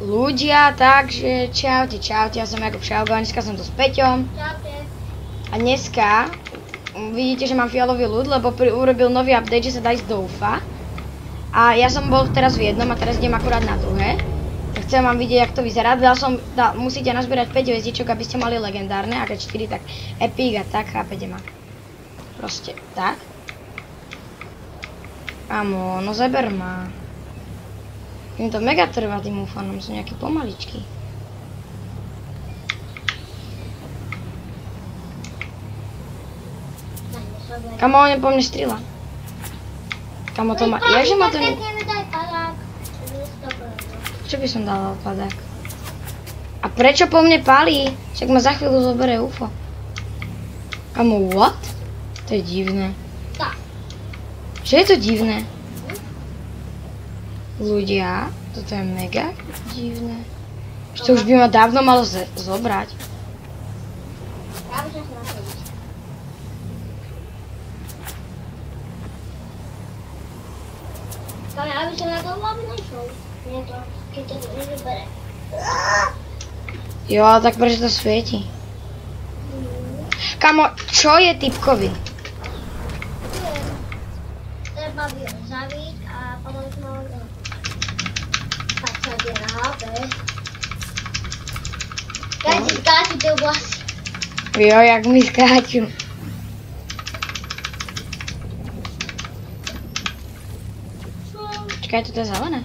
Ľudia, takže čaute, čaute, ja som Jakub Šalgo a dneska som tu s Peťom. Čaute. A dneska mm, vidíte, že mám fialový ľud, lebo pri, urobil nový update, že sa dá ísť do UFA. A ja som bol teraz v jednom a teraz idem akurát na druhé. Tak chcem vám vidieť, jak to vyzerá. Dal som, dal, musíte nazbierať 5 hviezdičok, aby ste mali legendárne, a keď 4, tak epic a tak, chápete ma. Proste, tak. Amo, no zeber ma. Im to mega trvá tým ufanom, sú nejaké pomaličky. Kamo, on po mne strila. Kamo to ma mi daj padák. Čo by som dal padák? A prečo po mne palí? Však ma za chvíľu zoberie UFO. Kamo, what? To je divné. Tak. Čo je to divné? Ľudia, toto je mega divné. Ešte už by ma dávno malo zobrať. Že to. Ale aby som na to hlavne nešiel. Nie to, keď to nevybere. Jo, ale tak prečo to svieti? Kamo, čo je typkovi? Treba by ho zaviť a mu ho tak Keď si skáči tie vlasy. Jo, jak mi skáču. Čakaj, toto je zelené.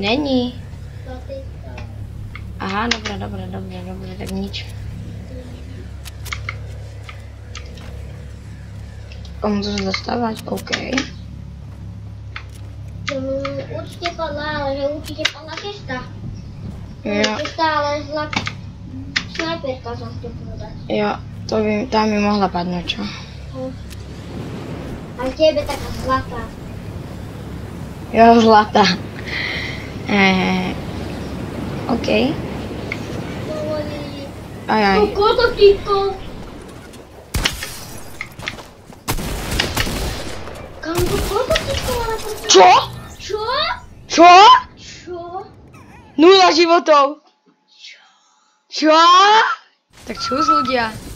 Není. To ty to. Aha, dobre, dobre, dobre, dobre, tak nič. Pomôžu sa dostávať, OK. Mm, Určite padla, že určite padla kesta. Jo, Kesta, ale zlá snajperka som chcel povedať. jo, to by, tam mi mohla padnúť, čo? A tebe taká zlatá. Jo, zlatá. Hej. OK. Aj, aj. koľko týkov? Kamko, koľko týkov má na? Čo? Čo? Čo? Nula životov. Čo? Tak čus ľudia. Čo